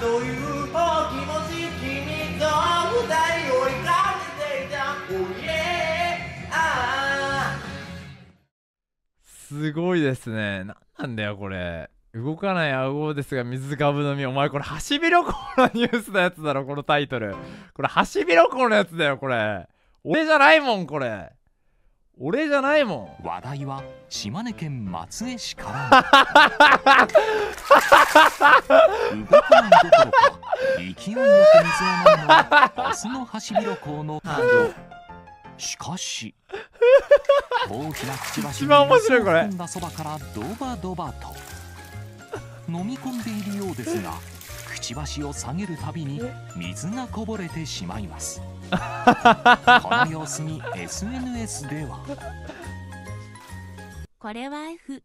というお気持ち君と二人追いかけていた Oh yeah あすごいですね。なんなんだよ、これ。動かない顎ですが水がぶのみ。お前これハシビロコウのニュースのやつだろ、このタイトル。これハシビロコウのやつだよ、これ。俺じゃないもん、これ。俺じゃないもん。話題は島根県松江市から 勢いよく水を飲むのはオス のハシビロコウのしかし大きなくちばしに水を含んだそばからドバドバと。飲み込んでいるようですが くちばしを下げるたびに水がこぼれてしまいます。この様子に SNS では。これは F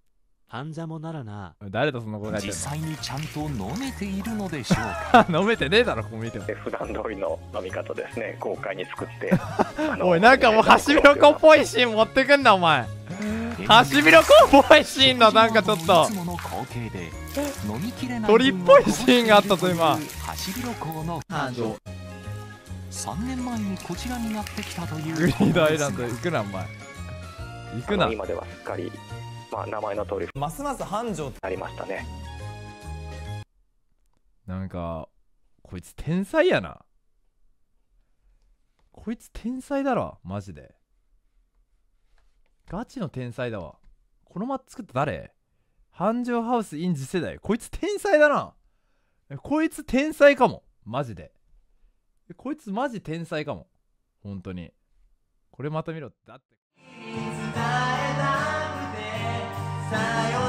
半座もならな誰とそんなこと書いて実ん際にちゃんと飲めているのでしょうか？の 飲めてねえだろ、ここ見ても。普段通りの飲み方ですね豪快に作って おい、なんかもうハシビロコウっぽいシーン持ってくんな、お前。ハシビロコウっぽいシーンだ、なんかちょっといつ。もの光景で飲みきれない鳥っぽいシーンがあったぞ今ハシビロコウの繁盛3年前にこちらにやってきたというグリードアイランド行くな、お前。行くな。今ではすっかり、まあ、名前の通りますます繁盛になりましたねなんか、こいつ天才やな。こいつ天才だろ、マジで。ガチの天才だわ。このマッ作った誰？繁盛ハウス in 次世代。こいつ天才だな。えこいつ天才かも。マジで。えこいつマジ天才かも。本当に。これまた見ろ。だって。Now